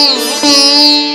Mm-hmm.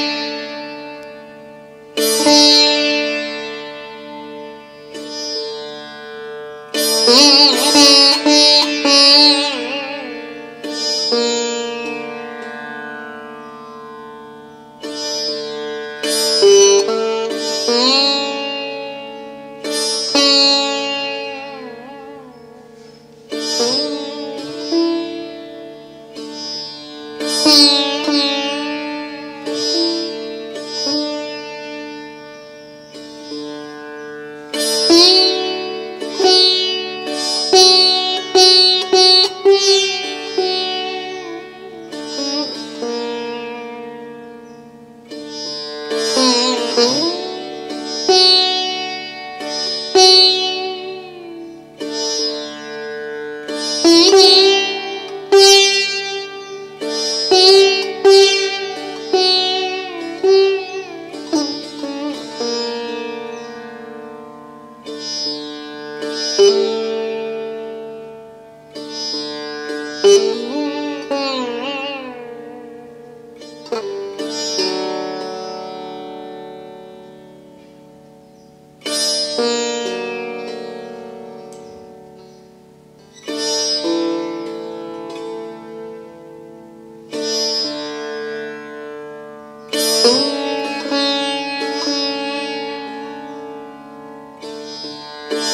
Mm-hmm.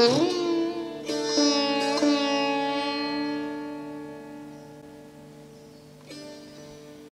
Mm-hmm.